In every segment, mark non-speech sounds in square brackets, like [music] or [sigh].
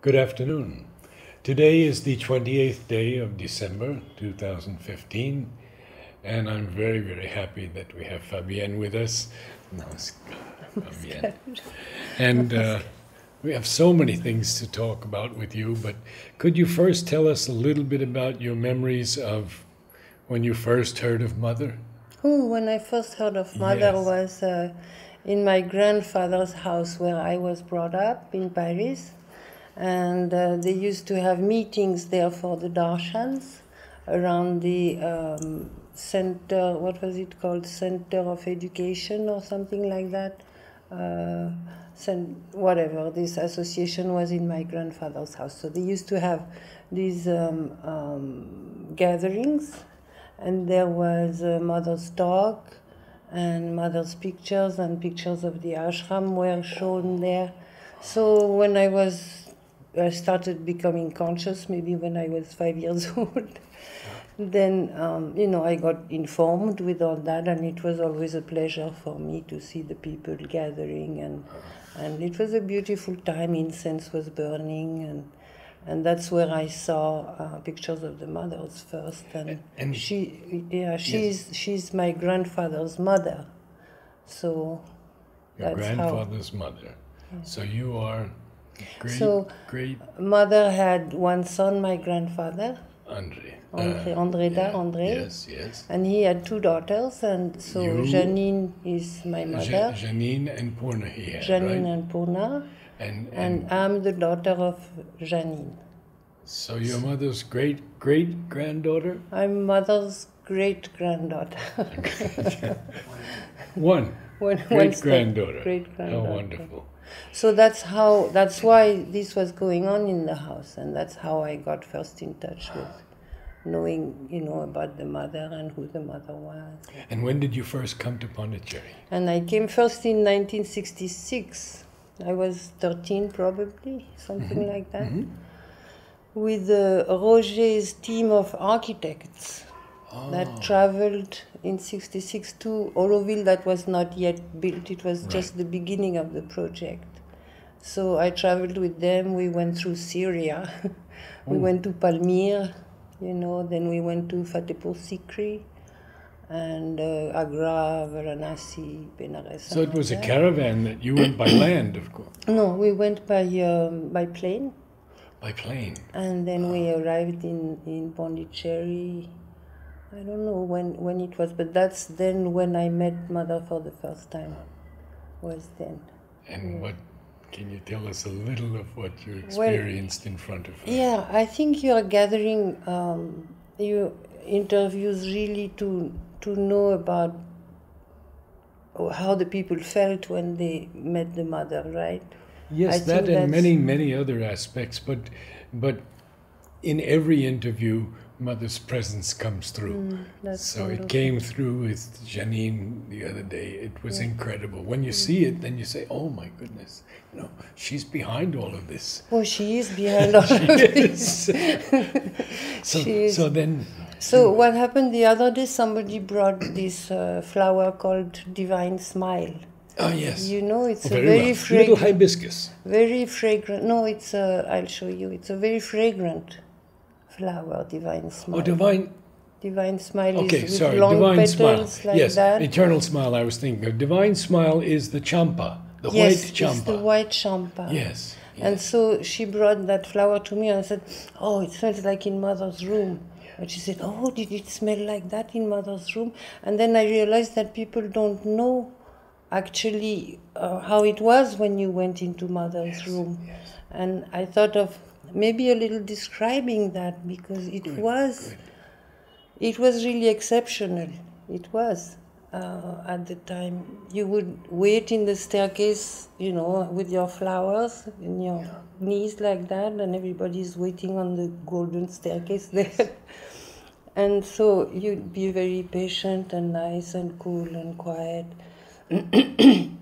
Good afternoon. Today is the 28th day of December 2015, and I'm very, very happy that we have Fabienne with us. [laughs] Fabienne. And uh, [laughs] we have so many things to talk about with you, but could you first tell us a little bit about your memories of when you first heard of Mother? Oh, when I first heard of Mother Yes. was uh, in my grandfather's house where I was brought up in Paris. And uh, they used to have meetings there for the Darshans around the um, center, what was it called? Center of Education or something like that. Uh, whatever, this association was in my grandfather's house. So they used to have these um, um, gatherings and there was uh, mother's talk and mother's pictures and pictures of the ashram were shown there so when i was i started becoming conscious maybe when i was five years [laughs] old. Then um, you know i got informed with all that and it was always a pleasure for me to see the people gathering and and it was a beautiful time. Incense was burning and and that's where I saw uh, pictures of the mothers first, and, And- she, yeah, she's she's my grandfather's mother, so Your that's how grandfather's mother. So you are great, So- great mother had one son, my grandfather, Andre. Andre, Uh, Andre da, yeah, Andre, Yes, yes. and he had two daughters, and so You- Janine is my mother, Janine and Purna he had, Janine right? and Purna, And, and, and I'm the daughter of Janine. so your mother's great great granddaughter? I'm mother's great granddaughter. [laughs] [laughs] One. One- Great granddaughter. great granddaughter. How wonderful. So that's how that's why this was going on in the house, and that's how I got first in touch with knowing, you know, about the mother and who the mother was. And when did you first come to Pondicherry? And I came first in 1966. I was 13 probably, something like that, with uh, Roger's team of architects that traveled in 66 to Auroville that was not yet built. It was just the beginning of the project. So I traveled with them. We went through Syria. [laughs] we went to Palmyra, you know, then we went to Fatehpur Sikri and uh, Agra, Varanasi, Benares. So it was a caravan that you went by [coughs] land, of course, No, we went by um, by plane, by plane. and then we arrived in in Pondicherry. I don't know when when it was, but that's then when I met mother for the first time. Was then. And what can you tell us a little of what you experienced in front of her? Yeah, I think you are gathering um, you interviews really to to know about how the people felt when they met the mother, right? Yes, I that and that's- many, many other aspects, but but in every interview, mother's presence comes through. Mm, so wonderful. it came through with Janine the other day. It was incredible. When you see it, then you say, "Oh my goodness, you know, she's behind all of this." Oh, she is behind all [laughs] of this. [laughs] so, She so then, So what happened the other day? Somebody brought this uh, flower called Divine Smile. oh yes, You know, it's a very, very well. Little hibiscus. very fragrant. No, it's a. I'll show you. It's a very fragrant flower. Divine Smile. Oh, divine. Divine Smile Okay, is with sorry, long divine smile. like yes, that. eternal smile. I was thinking of divine smile is the champa, the yes, white champa. it's the white champa. Yes. And so she brought that flower to me and I said, Oh, it smells like in mother's room. And she said, Oh, did it smell like that in mother's room? And then I realized that people don't know actually uh, how it was when you went into mother's room. Yes. And I thought of maybe a little describing that because it was it was really exceptional. It was uh, at the time. You would wait in the staircase, you know, with your flowers in your knees like that, and everybody's waiting on the golden staircase [laughs] there. and so you'd be very patient and nice and cool and quiet. [coughs] and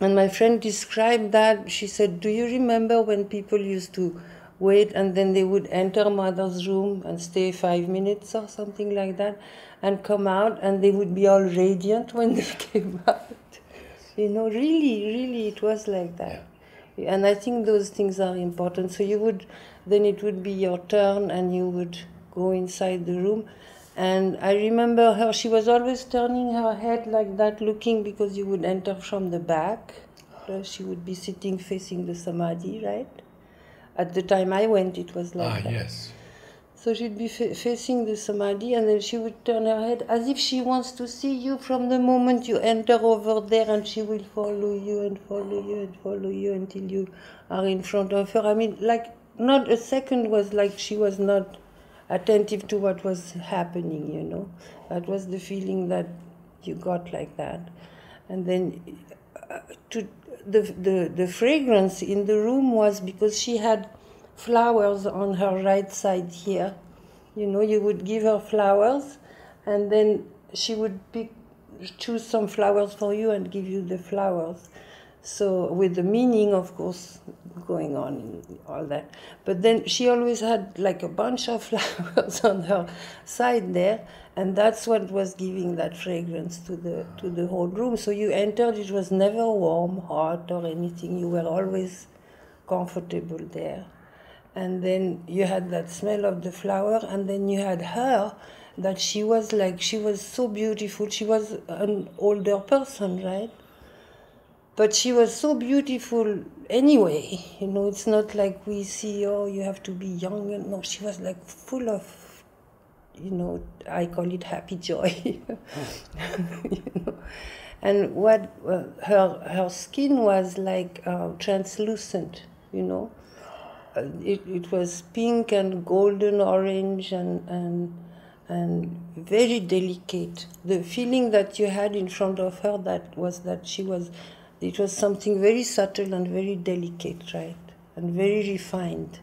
my friend described that. She said, Do you remember when people used to wait and then they would enter mother's room and stay five minutes or something like that and come out and they would be all radiant when they [laughs] came out? You know, really, really, it was like that. And I think those things are important. So you would, then it would be your turn and you would go inside the room. And I remember her, she was always turning her head like that, looking because you would enter from the back. She would be sitting facing the samadhi, right? At the time I went, it was like Ah, that. yes. So she'd be fa- facing the samadhi, and then she would turn her head as if she wants to see you from the moment you enter over there, and she will follow you and follow you and follow you until you are in front of her. I mean, like, not a second was like she was not attentive to what was happening, you know. That was the feeling that you got like that. And then to the, the, the fragrance in the room was because she had flowers on her right side here. You know, you would give her flowers, and then she would pick, choose some flowers for you and give you the flowers. So, with the meaning, of course, going on and all that. But then she always had like a bunch of [laughs] flowers on her side there, and that's what was giving that fragrance to the to the whole room. So you entered; it was never warm, hot, or anything. You were always comfortable there and then you had that smell of the flower and then you had her that she was like she was so beautiful she was an older person right but she was so beautiful anyway you know it's not like we see oh you have to be young and no she was like full of you know i call it happy joy. [laughs] You know? And what uh, her her skin was like uh, translucent you know? Uh, it, it was pink and golden orange and, and and very delicate. The feeling that you had in front of her that was that she was it was something very subtle and very delicate right? And very refined.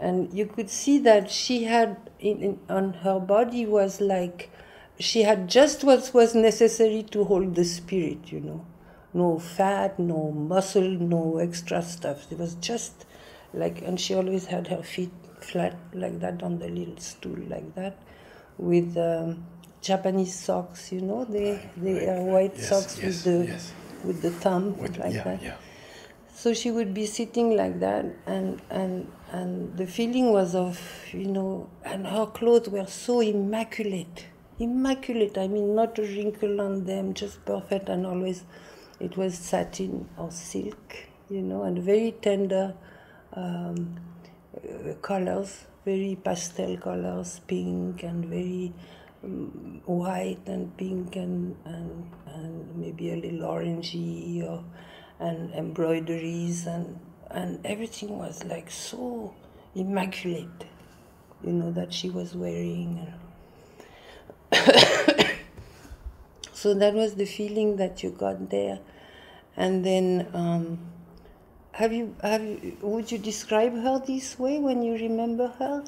And you could see that she had in, in, on her body was like she had just what was necessary to hold the spirit you know. No fat no muscle no extra stuff. It was just like and she always had her feet flat like that on the little stool like that with um, japanese socks you know they they are white Yes, socks yes, with the yes. With the thumb With- like yeah, that yeah. so she would be sitting like that and and and the feeling was of you know and her clothes were so immaculate immaculate i mean not a wrinkle on them just perfect and always it was satin or silk you know and very tender um, uh, colors very pastel colors pink and very um, white and pink and, and and maybe a little orangey or and embroideries and and everything was like so immaculate you know that she was wearing [coughs] so that was the feeling that you got there. And then um, have you have you, would you describe her this way when you remember her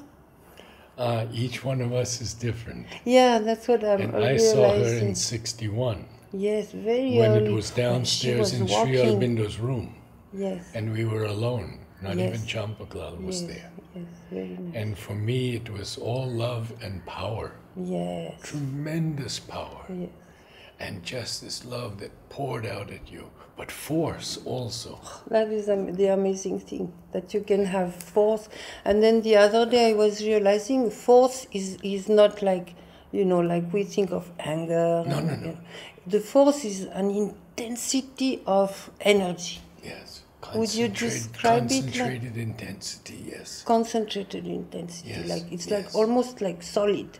Uh, each one of us is different. yeah that's what i'm And I saw her in 61 yes very when early it was downstairs was in Sri walking. Aurobindo's room. yes And we were alone. Not Yes. even Champaklal was yes, there. yes very nice And for me, it was all love and power. yes Tremendous power. yes And just this love that poured out at you, but force also. That is the amazing thing that you can have force. And then the other day I was realizing force is, is not like, you know, like we think of anger. No, no, no. The force is an intensity of energy, Yes. Would you describe it like- Concentrated intensity, yes. concentrated intensity. Yes, Like it's yes. like almost like solid,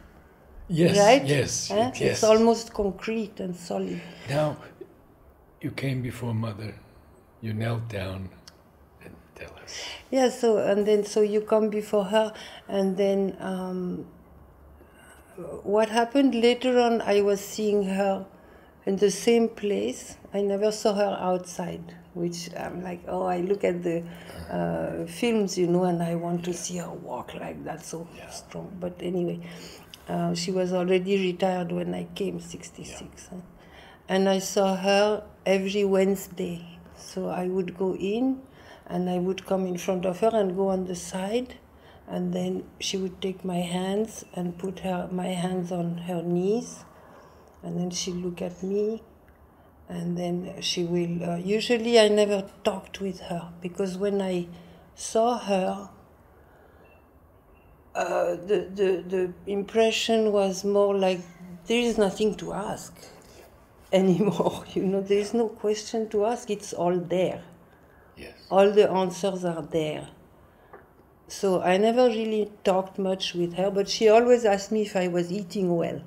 Yes, right? yes, Eh? yes. It's almost concrete and solid. Now, you came before Mother, you knelt down, and tell us. Yeah, so and then so you come before her, and then um, what happened later on? I was seeing her in the same place. I never saw her outside, which I'm like, oh, I look at the uh, films, you know, and I want to see her walk like that, so strong. But anyway, uh, she was already retired when I came, 66. huh? And I saw her every Wednesday. So I would go in and I would come in front of her and go on the side. And then she would take my hands and put her, my hands on her knees. And then she'd look at me. and then she will. Uh, usually, I never talked with her because when I saw her, uh, the, the the impression was more like there is nothing to ask [laughs] anymore. [laughs] You know, there is no question to ask. It's all there. Yes. All the answers are there. So I never really talked much with her, but she always asked me if I was eating well.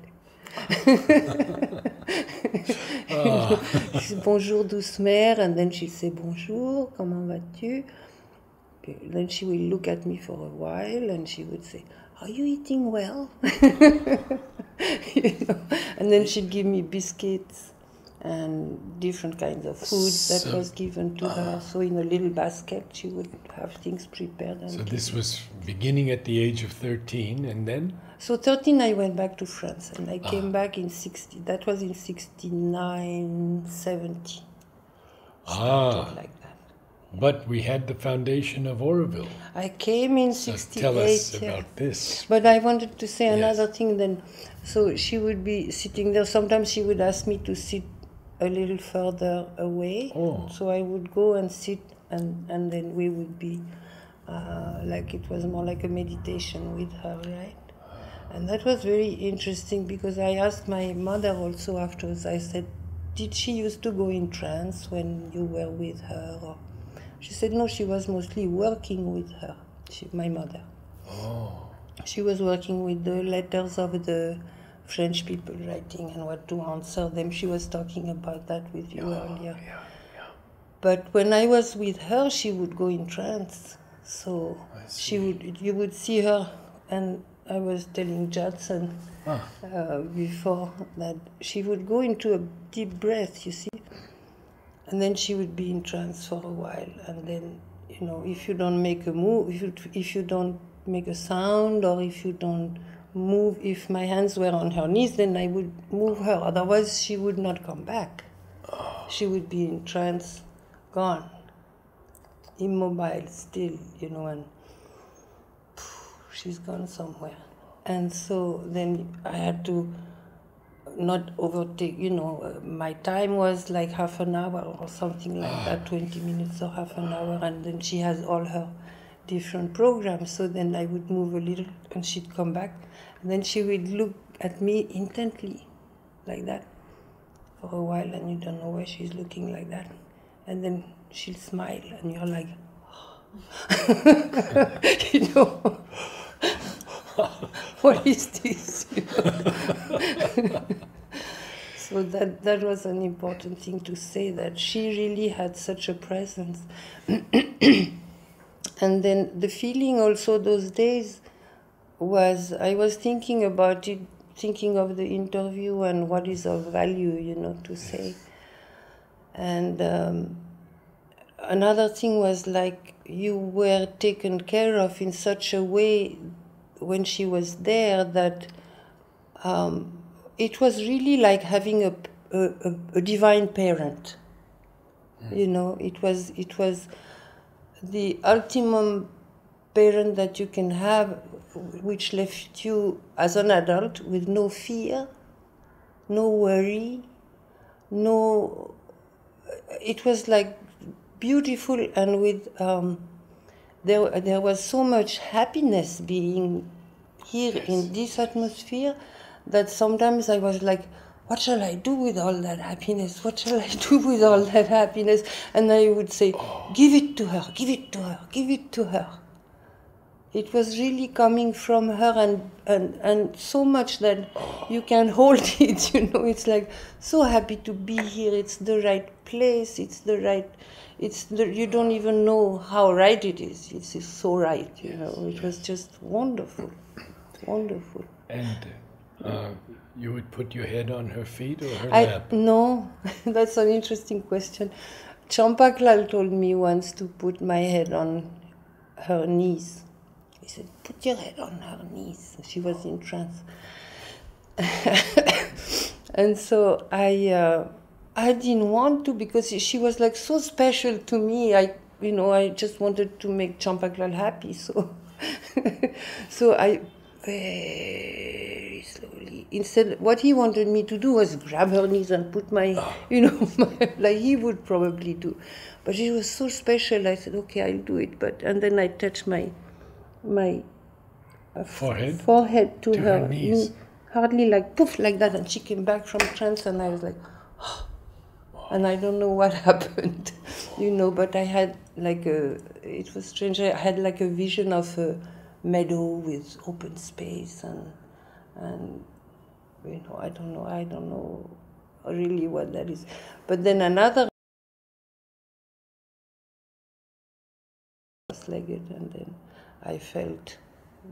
[laughs] bonjour douce mère, and then she'd say bonjour, comment vas-tu? Then she will look at me for a while and she would say, Are you eating well? [laughs] you know? And then she'd give me biscuits and different kinds of food that was given to her. So in a little basket, she would have things prepared. And So this was beginning at the age of 13, and then? So 13, I went back to France, and I came back in 60. That was in 69, 70. Ah, like. But we had the foundation of Auroville. I came in So 68. tell us yeah. about this. But I wanted to say Yes. another thing then. So she would be sitting there. Sometimes she would ask me to sit a little further away. Oh. So I would go and sit, and, and then we would be uh, like it was more like a meditation with her, right? And that was very interesting because I asked my mother also afterwards. I said, Did she used to go in trance when you were with her? Or she said, No, she was mostly working with her, she, my mother. Oh. She was working with the letters of the French people writing and what to answer them. She was talking about that with you earlier. Yeah, yeah. But when I was with her, she would go in trance. So she would, you would see her, and I was telling Judson Ah. uh, before that she would go into a deep breath, you see, and then she would be in trance for a while, and then you know if you don't make a move, if you if you don't make a sound, or if you don't move, if my hands were on her knees, then I would move her. Otherwise, she would not come back. She would be in trance, gone, immobile, still, you know, and she's gone somewhere. And so then I had to not overtake, you know, uh, my time was like half an hour or something like that, [sighs] 20 minutes or half an hour, and then she has all her different programs. So then I would move a little and she'd come back, and then she would look at me intently, like that, for a while, and you don't know why she's looking like that. And then she'll smile, and you're like, [gasps] [laughs] you know, [laughs] [laughs] what is this? [laughs] so that that was an important thing to say that she really had such a presence. [clears throat] and then the feeling also those days was I was thinking about it, thinking of the interview and what is of value, you know, to say. And um, another thing was like you were taken care of in such a way when she was there that um, it was really like having a, a, a- divine parent. You know, it was it was the ultimate parent that you can have, which left you as an adult with no fear, no worry, no. It was like beautiful and with um, there there was so much happiness being here in this atmosphere that sometimes I was like, what shall I do with all that happiness? What shall I do with all that happiness? And I would say, give it to her, give it to her, give it to her. It was really coming from her and, and, and so much that you can hold [laughs] it, you know. It's like so happy to be here. It's the right place. It's the right, it's you don't even know how right it is. It's so right, you know. It was just wonderful, wonderful. And uh, you would put your head on her feet or her I, lap? no, [laughs] that's an interesting question. Champaklal told me once to put my head on her knees. He said, Put your head on her knees. She was in trance. [laughs] and so I, uh, I didn't want to because she was like so special to me. I, you know, I just wanted to make Champaklal happy. So, [laughs] so I, very slowly. Instead, what he wanted me to do was grab her knees and put my, [laughs] you know, my, like he would probably do. But it was so special. I said, okay, I'll do it. But and then I touched my, my uh, Forehead? forehead to, To her, her knees. knee, hardly like poof like that, and she came back from trance, and I was like, [gasps] and I don't know what [laughs] happened, you know. But I had like a, it was strange. I had like a vision of a meadow with open space and and you know I don't know I don't know really what that is. But then another cross-legged, and then I felt,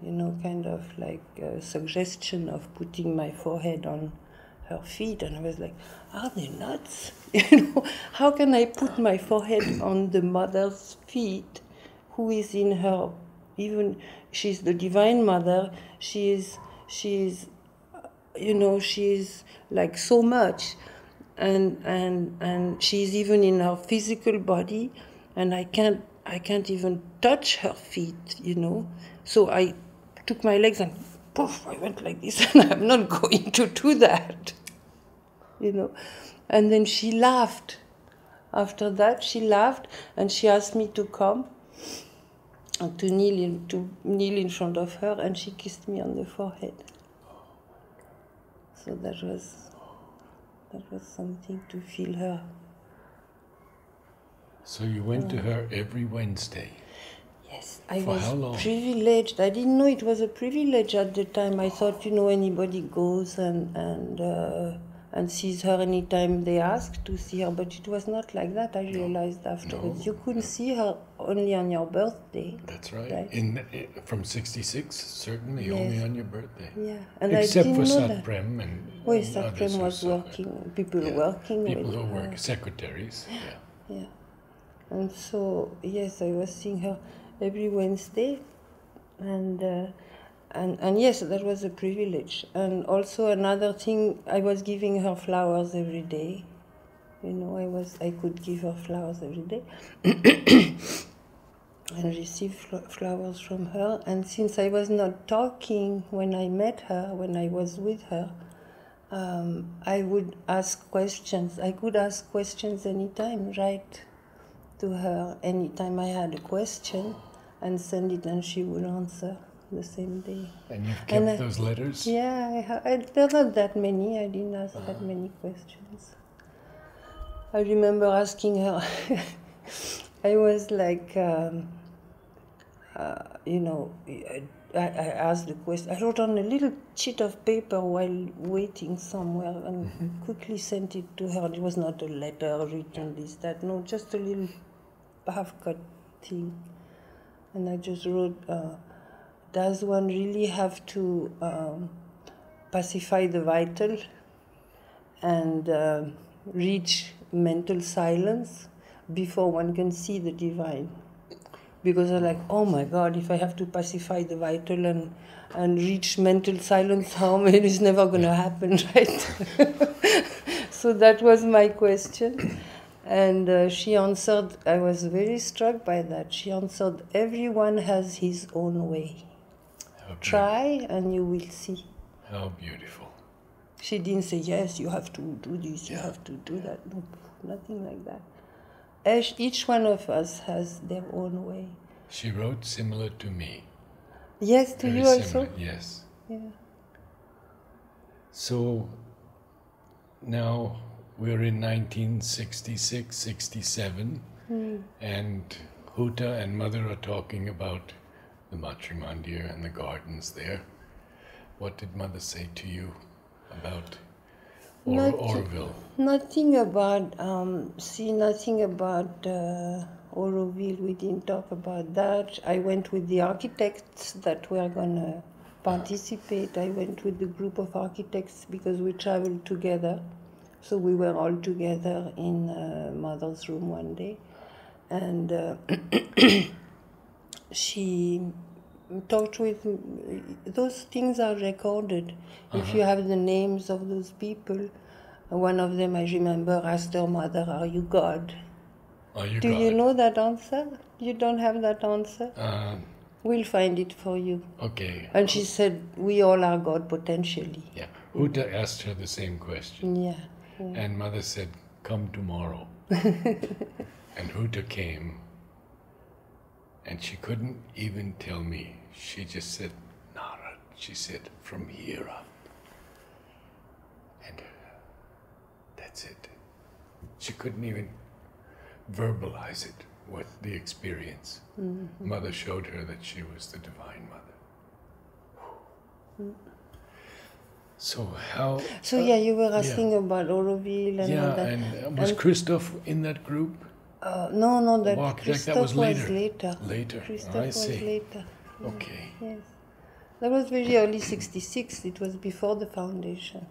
you know, kind of like a suggestion of putting my forehead on her feet, and I was like, are they nuts? [laughs] You know, how can I put my forehead [coughs] on the mother's feet, who is in her, even she's the divine mother. She is, she is, you know, she is like so much, and and and she's even in her physical body, and I can't I can't even touch her feet, you know. So I took my legs and poof, I went like this, [laughs] and I'm not [laughs] going to do that, you know. And then she laughed. After that, she laughed and she asked me to come and to kneel in, to kneel in front of her, and she kissed me on the forehead. So that was that was something to feel her. So you went to her every Wednesday. Yes, I For was how long? privileged. I didn't know it was a privilege at the time. I thought, you know, anybody goes and and uh, and sees her anytime they ask to see her, but it was not like that. I realized afterwards. You couldn't see her only on your birthday. That's right. Right. In from '66, certainly Yes. only on your birthday. Yeah, and Except I for didn't know that. Satprem and Well, others Satprem was working. People Yeah. working. People who her. work, secretaries. Yeah. Yeah. And so, yes, I was seeing her every Wednesday. And, uh, and, and yes, that was a privilege. And also another thing, I was giving her flowers every day. You know, I was I could give her flowers every day [coughs] and receive fl- flowers from her. And since I was not talking when I met her, when I was with her, um, I would ask questions. I could ask questions anytime, right to her anytime I had a question and send it, and she would answer the same day. And you've kept And I- those letters. Yeah, I ha- I, there are not that many. I didn't ask that many questions. I remember asking her. [laughs] I was like, um, uh, you know, I, I asked the question. I wrote on a little sheet of paper while waiting somewhere and quickly sent it to her. It was not a letter written this that no, just a little half-cut thing. And I just wrote, uh, does one really have to um, pacify the vital and um reach mental silence before one can see the divine? Because I'm like, oh my God, if I have to pacify the vital and and reach mental silence, how [laughs] it is never going to happen, [laughs] right? [laughs] so that was my question. And uh, she answered, I was very struck by that. She answered, everyone has his own way. Try and you will see. how beautiful. She didn't say, yes, you have to do this, you have to do that. No, nothing like that. Each, each one of us has their own way. She wrote similar to me. Yes, to Very you similar. also? Yes. Yeah. So now we're in 1966, 67, hmm. and Huta and Mother are talking about the Matrimandir and the gardens there. What did Mother say to you about or- Nothing. Auroville? Nothing about, um, see, nothing about uh, Auroville. We didn't talk about that. I went with the architects that were going to participate. I went with the group of architects because we traveled together. So we were all together in uh, Mother's room one day. And uh, [clears throat] she talked with those things are recorded if you have the names of those people one of them i remember asked her mother are you god Are you do God? you know that answer you don't have that answer Uh, We'll find it for you. Okay. And she said, We all are God potentially. Yeah. Huta asked her the same question. Yeah. And mother said, Come tomorrow. [laughs] and Huta came. And she couldn't even tell me. She just said, Nara. She said, From here up. And uh, that's it. She couldn't even verbalize it with the experience. Mother showed her that she was the Divine Mother. So how? So, yeah, you were asking about Auroville and all Yeah, that. and uh, was And- Christoph in that group? Uh, no, no, that Walk, like that was later. later. Later. Christoph I was see. later. Okay. Yes. That was very early 66. It was before the foundation.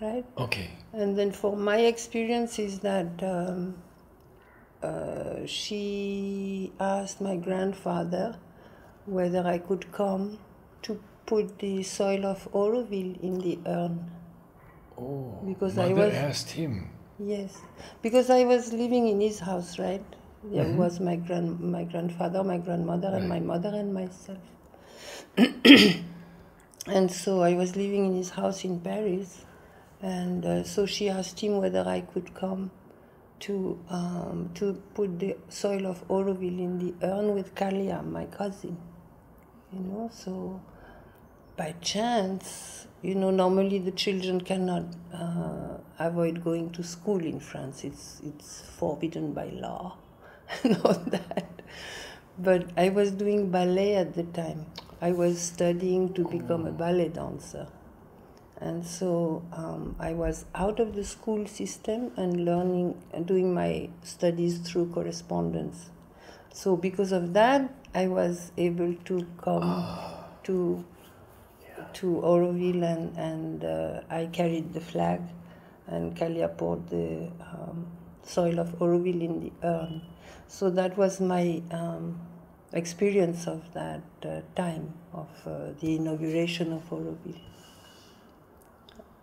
Right? Okay. And then for my experience is that um, uh, she asked my grandfather whether I could come to put the soil of Auroville in the urn. Oh, Because I mother was- asked him. Yes, because I was living in his house, right? There Mm-hmm. was my grand, my grandfather, my grandmother, and my mother and myself. [clears throat] and so I was living in his house in Paris, and uh, so she asked him whether I could come to um, to put the soil of Auroville in the urn with Kalia, my cousin. You know, so by chance, you know, normally the children cannot uh, avoid going to school in France. It's it's forbidden by law, [laughs] and all that. But I was doing ballet at the time. I was studying to become a ballet dancer, and so um, I was out of the school system and learning and doing my studies through correspondence. So because of that, I was able to come [gasps] to to Auroville and, and uh, I carried the flag and Kalia poured the um, soil of Auroville in the urn. So that was my um, experience of that uh, time of uh, the inauguration of Auroville.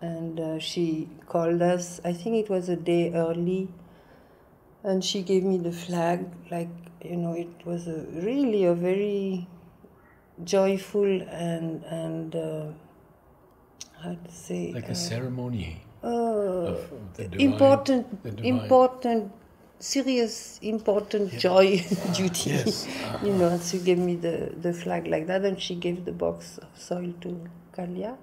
And uh, she called us, I think it was a day early, and she gave me the flag. Like, you know, it was a, really a very joyful and and uh, how to say Like uh, a ceremony uh, of the divine, important important serious important joy [laughs] duty Yes. [laughs] you know and she gave me the the flag like that and she gave the box of soil to Kalia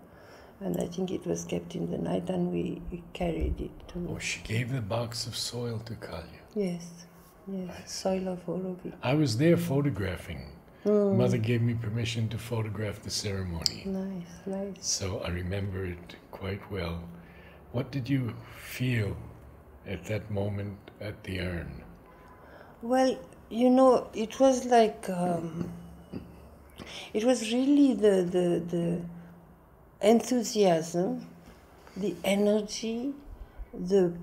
and I think it was kept in the night and we carried it to Oh, she gave the box of soil to Kalia. yes yes soil of Auroville I was there photographing. Hmm. Mother gave me permission to photograph the ceremony. nice nice So I remember it quite well. What did you feel at that moment at the urn? Well, you know, it was like um, it was really the the the enthusiasm, the energy, the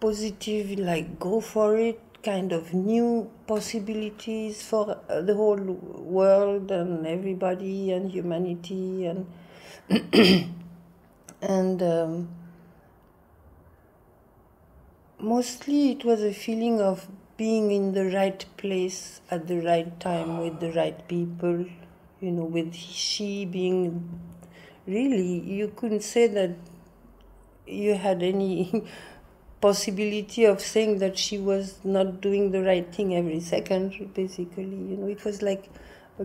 positive like go for it kind of new possibilities for uh, the whole world and everybody and humanity and [clears throat] and um, mostly it was a feeling of being in the right place at the right time with the right people you know with she being really you couldn't say that you had any [laughs] possibility of saying that she was not doing the right thing every second basically you know it was like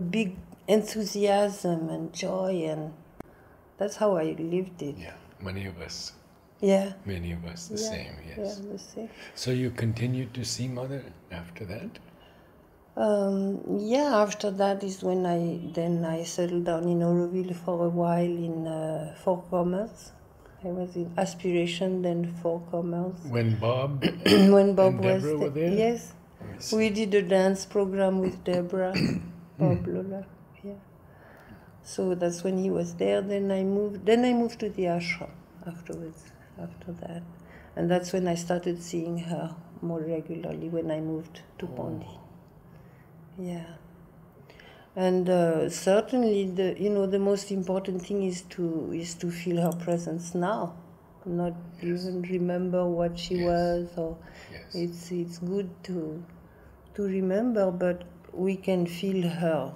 a big enthusiasm and joy and that's how i lived it Yeah, many of us, yeah many of us, the yeah, same. Yes. yeah the same So you continued to see mother after that? Um, yeah, after that is when I then I settled down in Auroville for a while in uh, Forecomers. I was in Aspiration, then Forecomers. When Bob [clears throat] when Bob And was Deborah were there? Yes, Let me see. we did a dance program with Deborah, [clears throat] Bob Lola. Yeah. So that's when he was there. Then I moved. Then I moved to the ashram afterwards. After that, and that's when I started seeing her more regularly. When I moved to oh. Pondi. Yeah. And uh, certainly, the you know the most important thing is to is to feel her presence now, not even remember what she Yes. was or Yes. it's it's good to to remember, but we can feel her.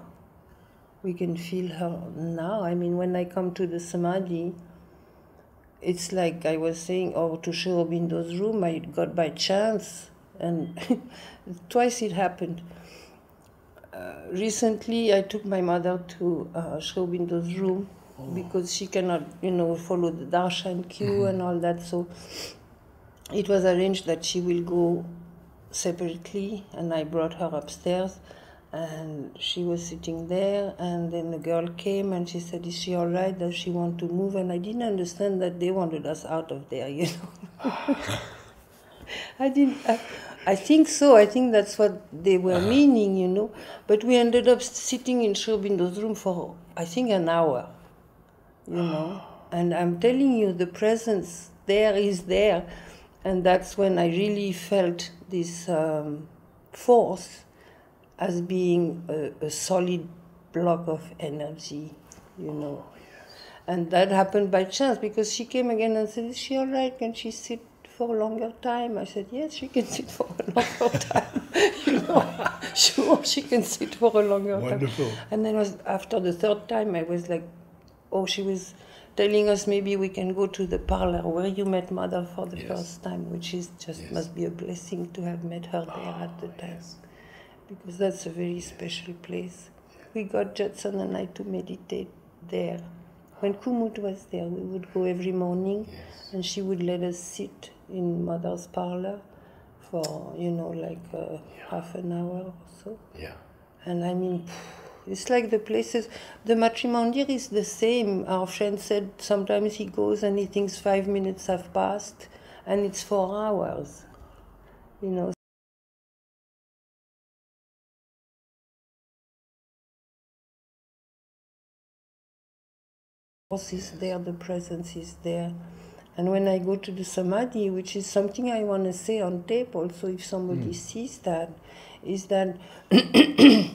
We can feel her now. I mean, when I come to the samadhi, it's like I was saying, or to Sri Aurobindo's room, I got by chance, and [laughs] twice it happened. Uh, recently, I took my mother to uh, Aurobindo's room oh. because she cannot, you know, follow the darshan queue mm-hmm. and all that. So it was arranged that she will go separately, and I brought her upstairs and she was sitting there and then the girl came and she said is she all right does she want to move and i didn't understand that they wanted us out of there you know [laughs] [laughs] i didn't I, I, think so i think that's what they were uh-huh. meaning you know but we ended up sitting in Sri Aurobindo's room for i think an hour you know [gasps] and i'm telling you the presence there is there and that's when i really felt this um, force as being a, a solid block of energy, you know. Oh. And that happened by chance because she came again and said, Is she all right? Can she sit for a longer time? I said, Yes, she can sit for a [laughs] longer time. you know, [laughs] sure, she can sit for a longer Wonderful. time. And then was after the third time, I was like, Oh, she was telling us maybe we can go to the parlor where you met mother for the yes. first time, which is just yes. must be a blessing to have met her there oh, at the time. Yes because that's a very special place. We got Judson and I to meditate there. When Kumud was there, we would go every morning yes. and she would let us sit in mother's parlor for, you know, like uh, yeah. half an hour or so. Yeah. And I mean, it's like the places, the Matrimandir is the same. Our friend said sometimes he goes and he thinks five minutes have passed and it's four hours. You know, is there, the presence is there. And when I go to the samadhi, which is something I want to say on tape also, if somebody mm. sees that, is that [coughs]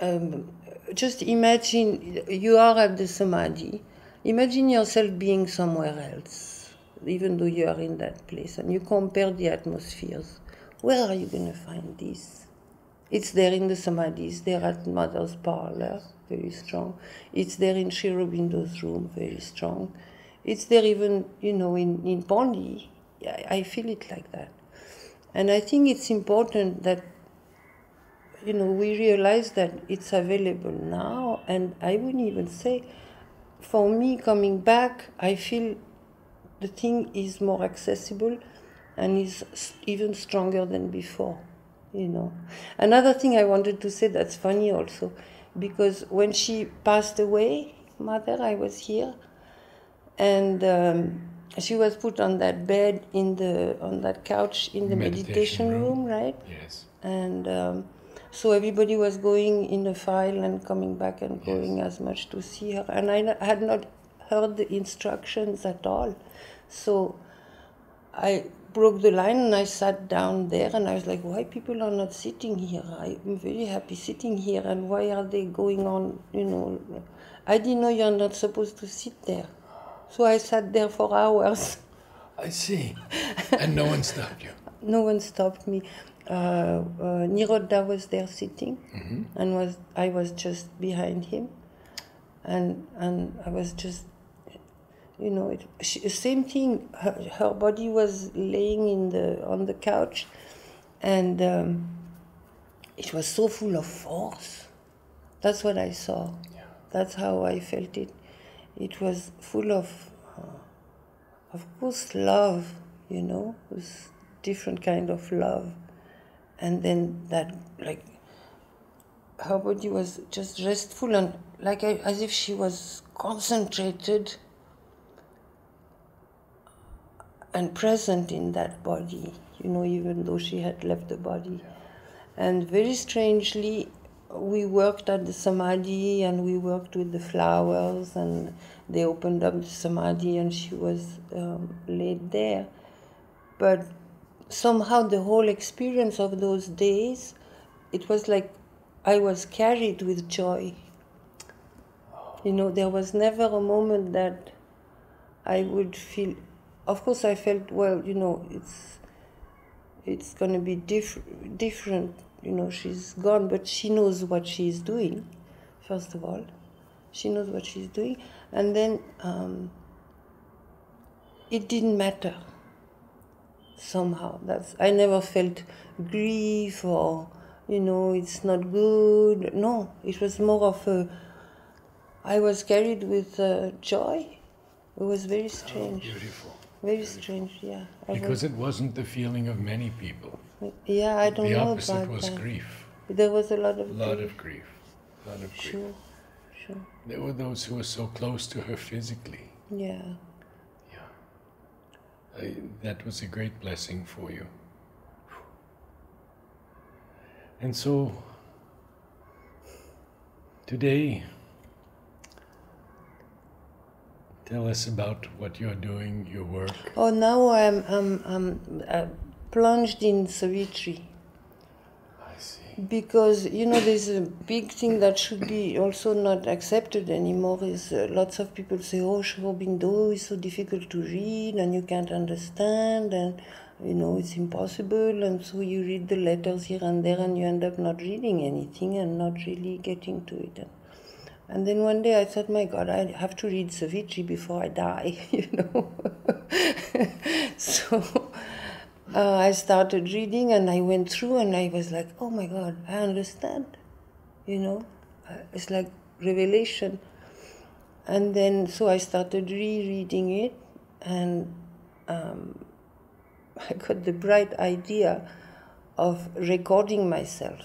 um, just imagine you are at the samadhi. Imagine yourself being somewhere else, even though you are in that place, and you compare the atmospheres. Where are you going to find this? It's there in the samadhi, it's there at mother's parlor very strong. It's there in Sri Aurobindo's room, very strong. It's there even, you know, in, in Pondi. I, I feel it like that. And I think it's important that, you know, we realize that it's available now. And I wouldn't even say, for me coming back, I feel the thing is more accessible and is even stronger than before, you know. Another thing I wanted to say that's funny also because when she passed away, mother, I was here, and um, she was put on that bed in the on that couch in the meditation, meditation room, room, right? Yes. And um, so everybody was going in a file and coming back and going yes. as much to see her, and I had not heard the instructions at all, so I broke the line and I sat down there and I was like, why people are not sitting here? I'm very happy sitting here and why are they going on, you know? I didn't know you're not supposed to sit there. So I sat there for hours. I see. And no one stopped you? [laughs] no one stopped me. Uh, uh, Nirodha was there sitting mm-hmm. and was I was just behind him and and I was just you know, it, she, same thing. Her, her, body was laying in the on the couch, and um, it was so full of force. That's what I saw. Yeah. That's how I felt it. It was full of, of course, love. You know, it was different kind of love, and then that like her body was just restful and like I, as if she was concentrated and present in that body, you know, even though she had left the body. And very strangely, we worked at the samadhi and we worked with the flowers and they opened up the samadhi and she was um, laid there. But somehow the whole experience of those days, it was like I was carried with joy. You know, there was never a moment that I would feel of course I felt well you know it's it's going to be diff- different you know, she's gone, but she knows what she's doing, first of all. She knows what she's doing. And then um, it didn't matter somehow. That's I never felt grief or you know it's not good. No, it was more of a. I was carried with uh, joy. It was very strange. Oh, beautiful. Very strange, yeah. I Because it wasn't the feeling of many people. Was, yeah, I don't The know opposite about was that. grief. There was a lot A of lot grief. of grief. A lot of grief. Sure, sure. There were those who were so close to her physically. Yeah. Yeah. I, that was a great blessing for you. And so, today, tell us about what you're doing, your work. Oh, now I'm I'm I'm uh, plunged in Savitri. I see. Because you know, there's a big thing that should be also not accepted anymore. Is uh, lots of people say, "Oh, Sri Aurobindo is so difficult to read, and you can't understand, and you know it's impossible." And so you read the letters here and there, and you end up not reading anything and not really getting to it. And then one day I thought, my God, I have to read Savitri before I die, [laughs] you know. [laughs] so uh, I started reading and I went through and I was like, oh my God, I understand, you know. Uh, It's like revelation. And then so I started rereading it and um, [laughs] I got the bright idea of recording myself.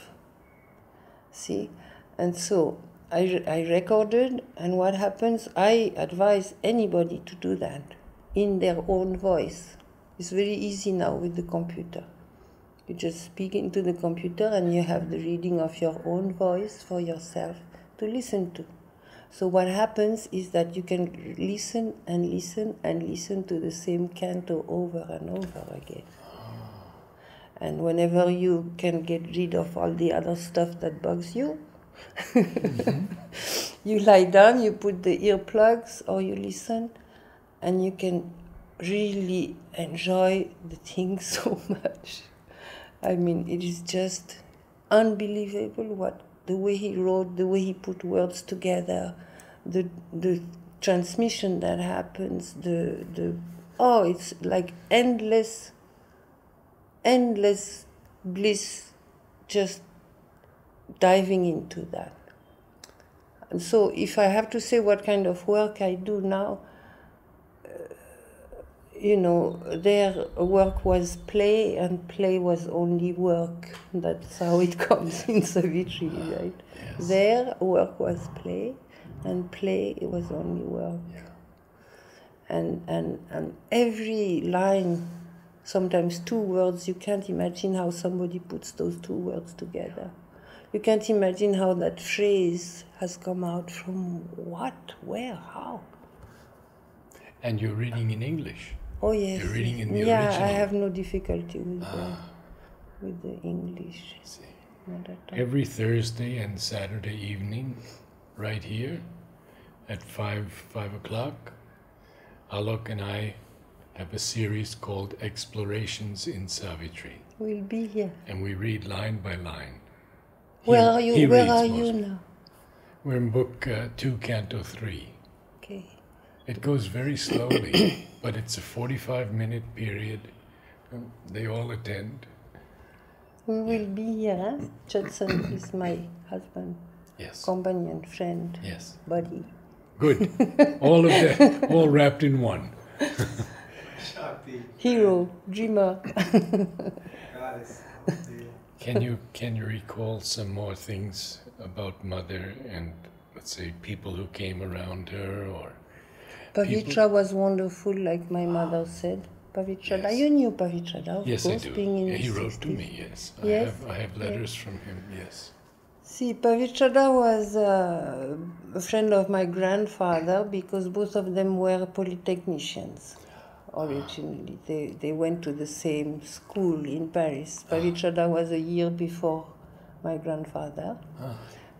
See? And so I, re- I recorded, and what happens, I advise anybody to do that in their own voice. It's very easy now with the computer. You just speak into the computer and you have the reading of your own voice for yourself to listen to. So, what happens is that you can listen and listen and listen to the same canto over and over again. And whenever you can get rid of all the other stuff that bugs you, mm-hmm. [laughs] you lie down, you put the earplugs, or you listen, and you can really enjoy the thing [laughs] so much. I mean, it is just unbelievable what the way he wrote, the way he put words together, the the transmission that happens, the the oh, it's like endless, endless bliss, just diving into that. And so, if I have to say what kind of work I do now, you know, their work was play, and play was only work. That's how it [laughs] comes in Savitri, ah, right? Yes. Their work was play, and play it was only work. And, and, and every line, sometimes two words, you can't imagine how somebody puts those two words together. You can't imagine how that phrase has come out from what, where, how. And you're reading in English. Oh yes. You're reading in the yeah, original. I have no difficulty with Ah. the with the English. See. Not at all. Every Thursday and Saturday evening, right here at five five o'clock, Alok and I have a series called Explorations in Savitri, We'll be here. and we read line by line. He- Where are you? Where are most you now? We're in book uh, two, canto three. Okay. It goes very slowly, [coughs] but it's a forty-five minute period. Um, They all attend. We will be here. Huh? Judson [coughs] is my husband, Yes. companion, friend, Yes. buddy. Good. [laughs] all of that, all wrapped in one. Shakti, Hero, dreamer. Can you can you recall some more things about mother and let's say people who came around her or Pavitra was wonderful, like my mother said. Pavitrada, Yes. you knew Pavitrada, of yes I course, do. being in Yeah, he wrote to me. Yes, Yes, I have I have letters from him. Yes. See, Pavitrada was uh, a friend of my grandfather because both of them were polytechnicians originally. They, they went to the same school in Paris. Pavitrada was a year before my grandfather. Ah.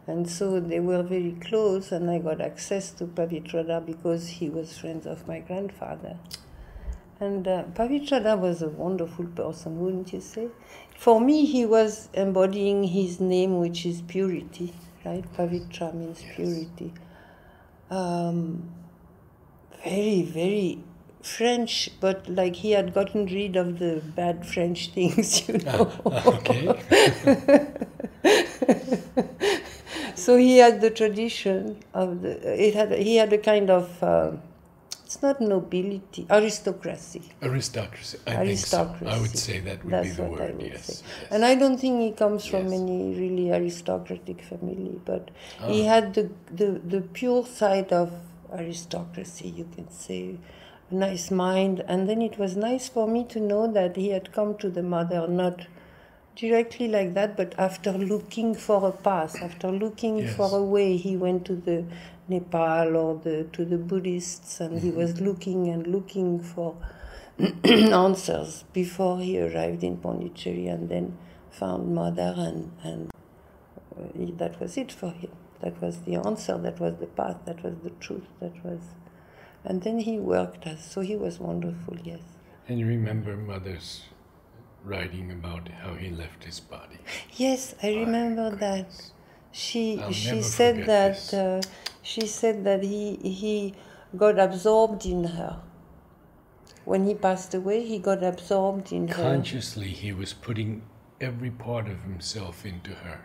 And so they were very close, and I got access to Pavitrada because he was friends of my grandfather. And uh, Pavitrada was a wonderful person, wouldn't you say? For me, he was embodying his name, which is purity, right? Pavitra means purity. Um, very, very French, but like he had gotten rid of the bad French things, [laughs] you know. okay. [laughs] [laughs] so he had the tradition of the. It had he had a kind of. Uh, it's not nobility, aristocracy. Aristocracy. I think so. I would say that would That's be the word. Yes. yes. And I don't think he comes from Yes. any really aristocratic family, but he Ah. had the, the, the pure side of aristocracy, you can say. A nice mind. And then it was nice for me to know that he had come to the mother not directly like that, but after looking for a path, after looking Yes. for a way, he went to the Nepal or the to the Buddhists, and he Mm-hmm. was looking and looking for [clears throat] answers before he arrived in Pondicherry, and then found mother, and and uh, he- that was it for him. That was the answer. That was the path. That was the truth. That was, and then he worked as so. He was wonderful. Yes. And you remember mother's writing about how he left his body. Yes, I remember that. She I'll she said that uh, she said that he he got absorbed in her. When he passed away, he got absorbed in her. Consciously, he was putting every part of himself into her.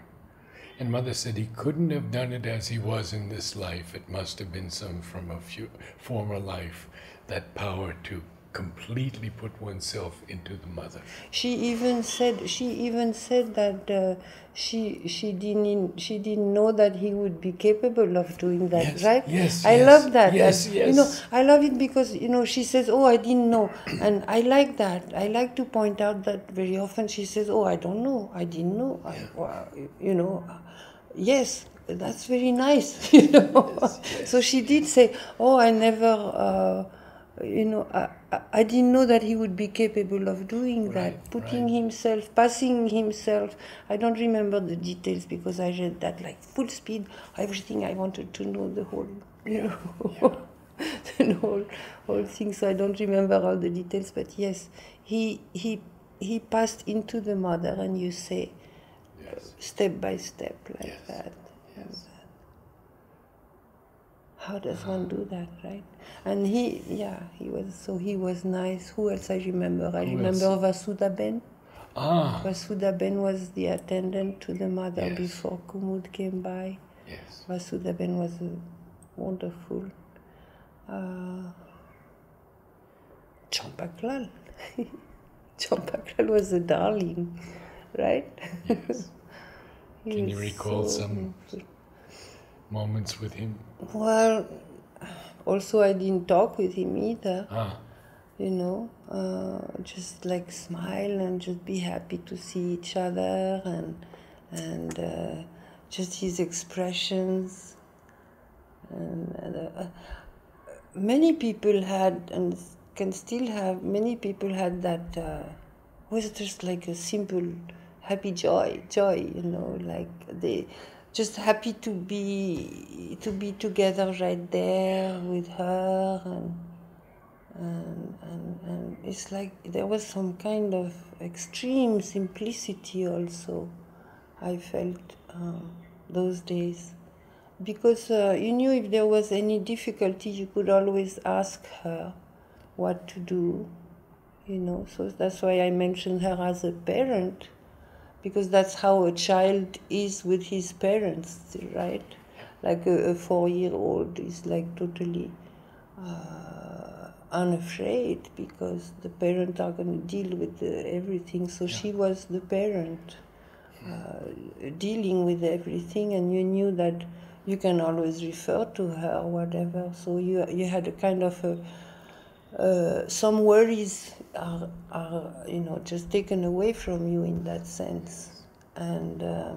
And mother said he couldn't have done it as he was in this life. It must have been some from a few, former life, that power to completely put oneself into the mother. She even said she even said that uh, she she didn't she didn't know that he would be capable of doing that, Yes, right? yes, I yes, love that. yes, And, You know. I love it because you know she says, "Oh, I didn't know," and I like that. I like to point out that very often she says, "Oh, I don't know. I didn't know." I, well, you know, yes. That's very nice, [laughs] you know. So she did say, "Oh, I never, uh, you know, I, I, didn't know that he would be capable of doing that, putting right. himself, passing himself. I don't remember the details because I read that like full speed, everything I wanted to know, the whole, you know, [laughs] the whole, whole thing. So I don't remember all the details, but yes, he he he passed into the mother, and you say Yes. step by step like Yes. that. Yes. How does one do that, right? And he, yeah, he was so he was nice. Who else I remember? I Who remember Vasudha Ben. Ah, Vasudha Ben was the attendant to the mother Yes. before Kumud came by. yes. Vasudha Ben was a wonderful. Uh, Champaklal. [laughs] Champaklal was a darling, right? Yes. [laughs] Can you recall so some moments with him? Well, also I didn't talk with him either. Ah, You know, uh, just like smile and just be happy to see each other and and uh, just his expressions. And uh, many people had and can still have. Many people had that. Uh, was just like a simple happy joy joy you know like they just happy to be to be together right there with her and and, and, and it's like there was some kind of extreme simplicity also I felt um, those days. Because uh, you knew if there was any difficulty you could always ask her what to do you know. So that's why I mentioned her as a parent because that's how a child is with his parents right? Like a, a four year old is like totally uh, unafraid because the parents are going to deal with the, everything. So she was the parent uh, dealing with everything and you knew that you can always refer to her whatever. So you you had a kind of a uh, some worries are, are you know just taken away from you in that sense and uh,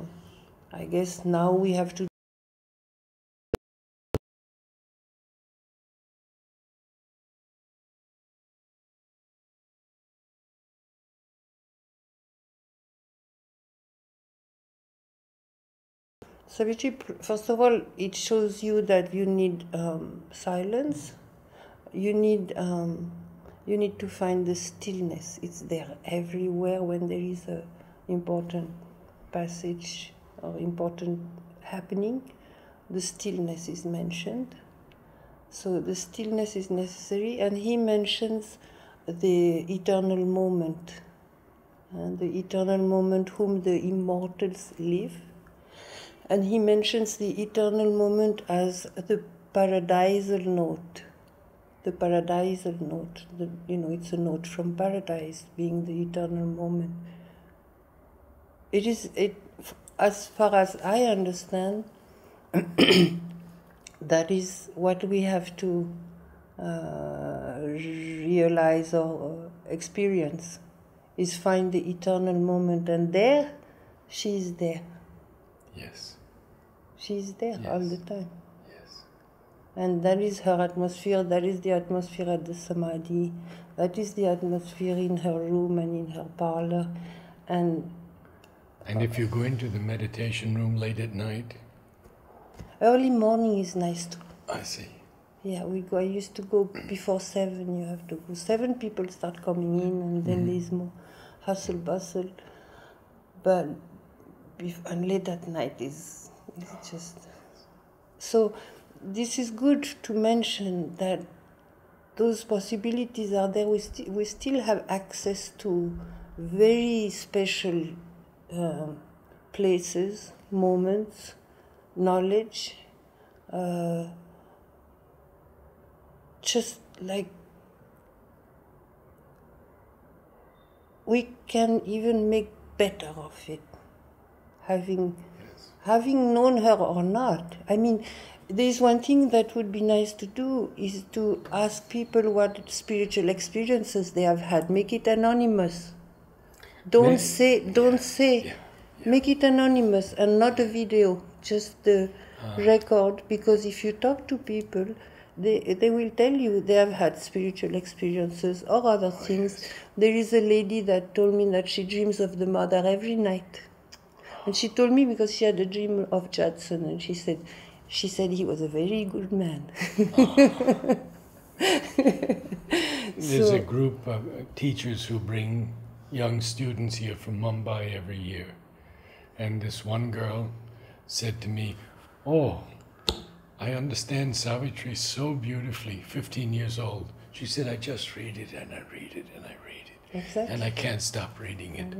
i guess now we have to Savitri, first of all, it shows you that you need um, silence. You need um, you need to find the stillness. It's there everywhere when there is a important passage or important happening. The stillness is mentioned. So the stillness is necessary, and he mentions the eternal moment, and the eternal moment whom the immortals live. And he mentions the eternal moment as the paradisal note. The paradisal note, the, you know, it's a note from paradise, being the eternal moment. It is, it, as far as I understand, [coughs] that is what we have to uh, realize or experience is find the eternal moment and there she is there Yes. she is there all the time Yes. And that is her atmosphere that is the atmosphere at the samadhi that is the atmosphere in her room and in her parlor and And if you go into the meditation room late at night, early morning is nice too I see. Yeah, we go. I used to go before seven. You have to go. Seven people start coming in, and then mm-hmm. there's more hustle bustle. But bef- and late at night is is just so. This is good to mention that those possibilities are there. We still we still have access to very special um, places, moments, knowledge. Uh, just like we can even make better of it having Yes. having known her or not i mean there's one thing that would be nice to do is to ask people what spiritual experiences they have had. Make it anonymous. Don't May- say don't say. Yeah. make it anonymous and not a video just the uh-huh. record because if you talk to people they, they will tell you they have had spiritual experiences or other oh, things. there is a lady that told me that she dreams of the mother every night. And she told me because she had a dream of Judson and she said she said he was a very good man [laughs] There's So- a group of uh, teachers who bring young students here from Mumbai every year. And this one girl said to me, Oh, I understand Savitri so beautifully, 15 years old. She said, I just read it and I read it and I read it. exactly And I can't stop reading it.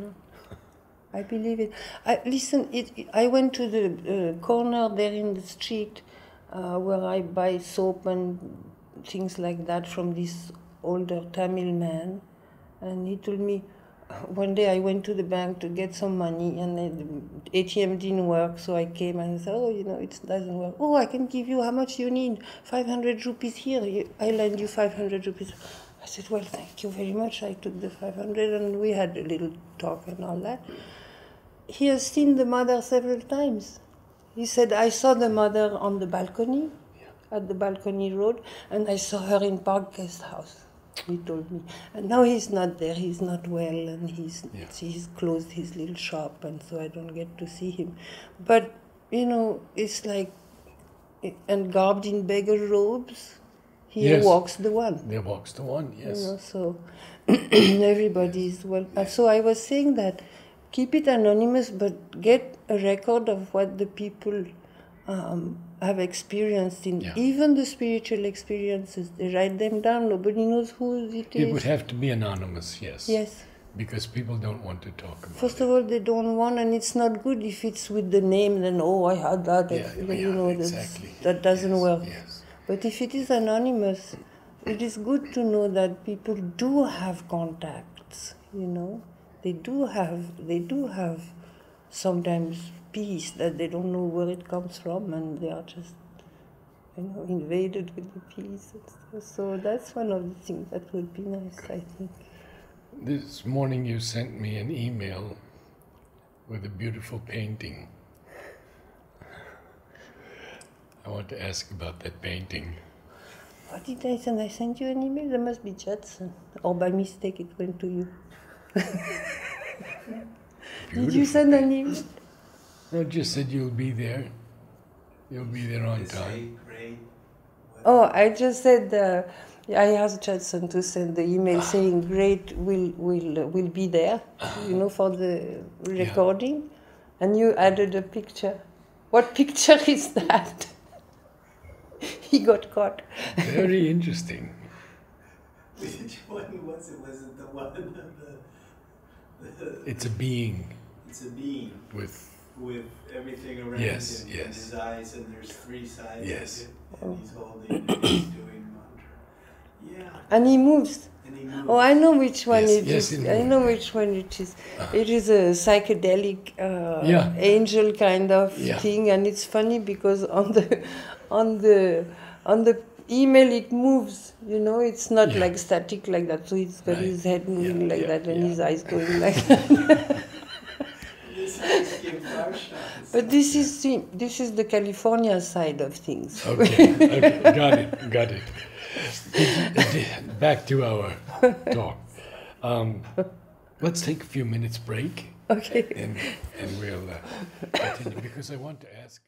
I believe it. I listen. It, it- I went to the uh, corner there in the street uh, where I buy soap and things like that from this older Tamil man, and he told me. [laughs] One day I went to the bank to get some money and the ATM didn't work, so I came and said, "Oh, you know, it doesn't work. Oh, I can give you how much you need? Five hundred rupees here. I lend you five hundred rupees." I said, "Well, thank you very much." I took the five hundred and we had a little talk and all that he has seen the mother several times. He said, I saw the mother on the balcony, at the balcony road, and I saw her in Park Guest House. He told me. And now he's not there, he's not well, and he's, Yeah. he's closed his little shop, and so I don't get to see him. But, you know, it's like, and garbed in beggar robes, here Yes. walks the one There walks the one, yes. you know, so [clears throat] everybody is well. uh, So I was saying that keep it anonymous, but get a record of what the people um, have experienced in Yeah. even the spiritual experiences. They write them down. Nobody knows who it is. It would have to be anonymous, yes. yes. Because people don't want to talk about First of all, they don't want, and it's not good if it's with the name. Then oh, I had that. Yeah, you yeah, know, exactly. that doesn't Yes, work. Yes. But if it is anonymous, it is good to know that people do have contacts, you know. They do have they do have sometimes peace that they don't know where it comes from and they are just you know invaded with the peace. So that's one of the things that would be nice, I think. This morning you sent me an email with a beautiful painting. I want to ask about that painting. What did I send? I sent you an email? There must be Judson. Or by mistake it went to you. [laughs] Did you send an email? No, just said you'll be there. You'll be there on time. Oh, I just said uh, I asked Judson to send the email saying, "Great, will will uh, will be there," you know, for the recording, and you added a picture. What picture [laughs] is that? [laughs] he got caught. Very interesting. Which one was it? Was it the one of the, the It's a being it's a being with with everything around Yes, him yes. and his eyes and there's three sides Yes. of it and he's holding and he's [coughs] doing mantra. Yeah. And he moves. And he moves. Oh, I know which one Yes, it yes, is. it I know which one it is. It is a psychedelic uh, Yeah. angel kind of Yeah. thing, and it's funny because on the on the on the email it moves. You know, it's not Yeah. like static like that. So it's got Right. his head moving Yeah, like yeah, that and his eyes going [laughs] like that. This house gave darshan. But this is the, this is the California side of things. okay, okay, got it, got it. [laughs] Back to our talk. Um, let's take a few minutes break Okay. and and we'll uh, continue because I want to ask.